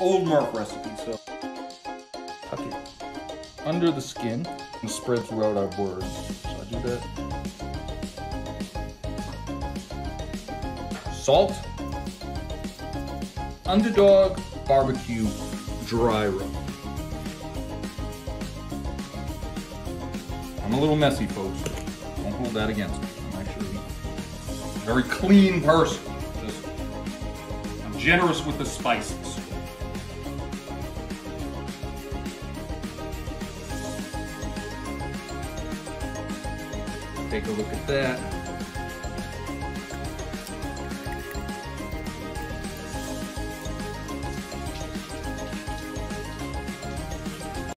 old Murph recipe, so. tuck it under the skin and spread throughout our board. So I do that. Salt. Underdog barbecue dry rub. I'm a little messy, folks. Don't hold that against me. I'm actually a very clean person. Just, I'm generous with the spices. Take a look at that.